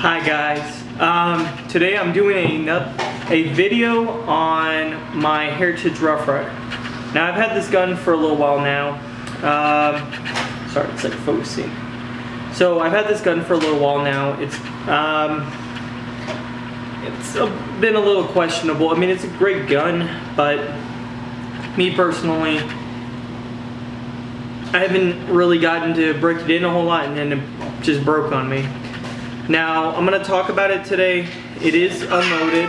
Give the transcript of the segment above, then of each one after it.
Hi guys. Um, today I'm doing a, a video on my Heritage Rough Rider. Now I've had this gun for a little while now. Um, sorry, it's like focusing. So I've had this gun for a little while now. It's um, it's a, been a little questionable. I mean, it's a great gun, but me personally, I haven't really gotten to break it in a whole lot, and then it just broke on me. Now, I'm gonna talk about it today. It is unloaded.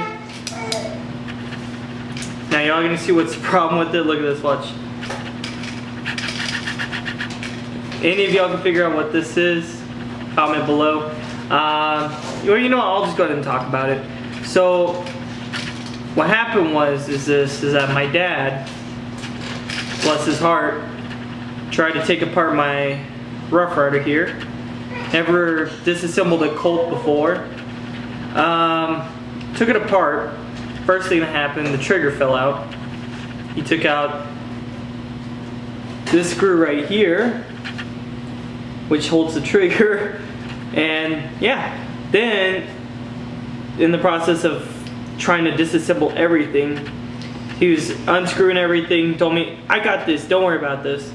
Now, y'all gonna see what's the problem with it. Look at this, watch. Any of y'all can figure out what this is, comment below. Uh, well, you know what, I'll just go ahead and talk about it. So, what happened was, is this, is that my dad, bless his heart, tried to take apart my Rough Rider here Never disassembled a Colt before. Um, took it apart. First thing that happened, the trigger fell out. He took out this screw right here, which holds the trigger. And yeah, then in the process of trying to disassemble everything, he was unscrewing everything, told me, I got this, don't worry about this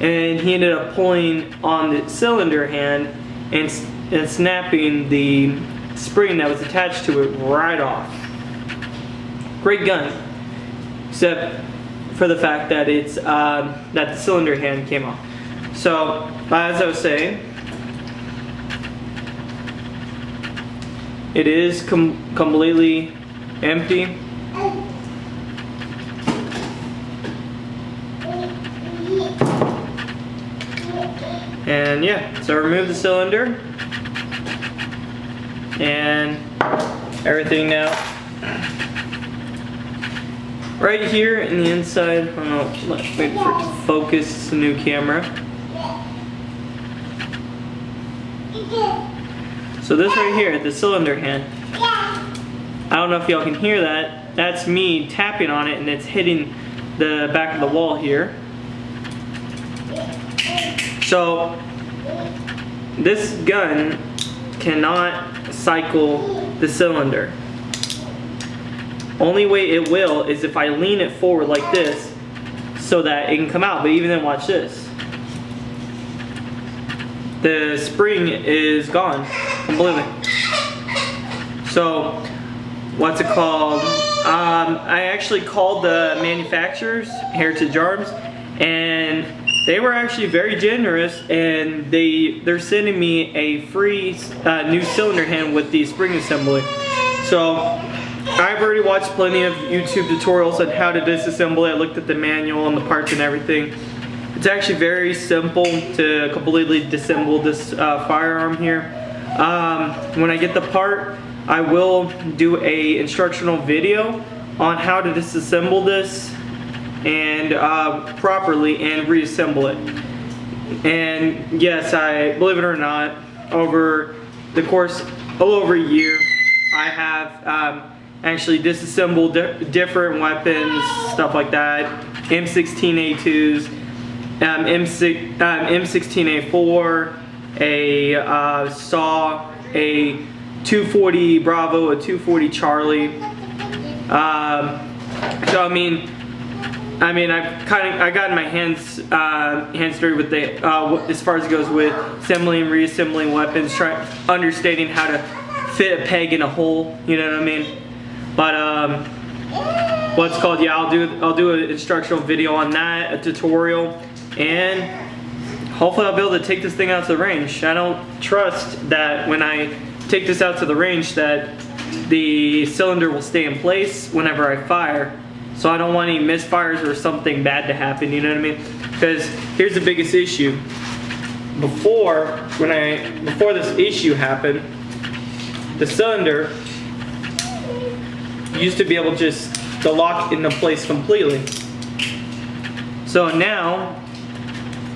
and he ended up pulling on the cylinder hand and, and snapping the spring that was attached to it right off. Great gun, except for the fact that it's uh, that the cylinder hand came off. So, as I was saying, it is com completely empty. And yeah, so remove the cylinder and everything now. Right here in the inside, I don't know, wait for it to focus, a new camera. So this right here, the cylinder hand, I don't know if y'all can hear that, that's me tapping on it and it's hitting the back of the wall here. So this gun cannot cycle the cylinder. Only way it will is if I lean it forward like this so that it can come out. But even then, watch this. The spring is gone completely. So, what's it called? Um, I actually called the manufacturers, Heritage Arms, and they were actually very generous and they they're sending me a free uh, new cylinder hand with the spring assembly. So I've already watched plenty of YouTube tutorials on how to disassemble it. I looked at the manual and the parts and everything. It's actually very simple to completely disassemble this uh, firearm here. Um, when I get the part I will do a instructional video on how to disassemble this and uh, properly and reassemble it. And yes, I believe it or not, over the course of over a year, I have um, actually disassembled di different weapons, stuff like that, M16A2s, um, M6, um, M16A4, a uh, SAW, a 240 Bravo, a 240 Charlie. Um, so I mean, I mean, I've kind of I gotten my hands uh, hands dirty with the uh, as far as it goes with assembling and reassembling weapons, trying understanding how to fit a peg in a hole. You know what I mean? But um, what's called? Yeah, I'll do I'll do an instructional video on that, a tutorial, and hopefully I'll be able to take this thing out to the range. I don't trust that when I take this out to the range that the cylinder will stay in place whenever I fire so I don't want any misfires or something bad to happen, you know what I mean? Because here's the biggest issue. Before, when I, before this issue happened, the cylinder used to be able to just to lock into place completely. So now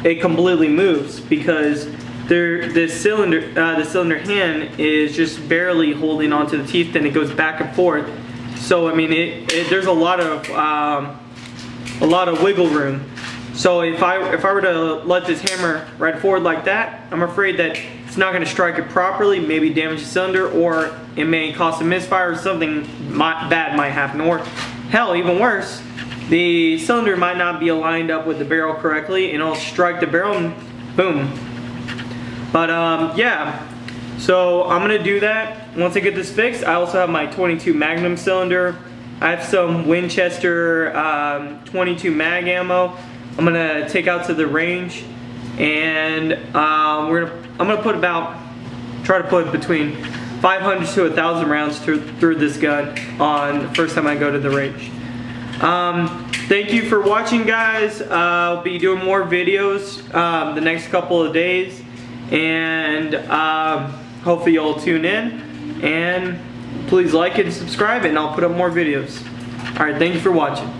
it completely moves because there, the cylinder, uh, the cylinder hand is just barely holding onto the teeth, then it goes back and forth so I mean, it, it, there's a lot of um, a lot of wiggle room. So if I if I were to let this hammer right forward like that, I'm afraid that it's not going to strike it properly, maybe damage the cylinder, or it may cause a misfire or something might, bad might happen. Or hell, even worse, the cylinder might not be aligned up with the barrel correctly and it'll strike the barrel and boom. But um, yeah, so I'm gonna do that once I get this fixed. I also have my 22 Magnum cylinder. I have some Winchester um, 22 mag ammo. I'm gonna take out to the range and um, we're gonna, I'm gonna put about, try to put between 500 to 1,000 rounds through, through this gun on the first time I go to the range. Um, thank you for watching guys. Uh, I'll be doing more videos um, the next couple of days and um, hopefully you'll tune in and please like and subscribe and I'll put up more videos. Alright, thank you for watching.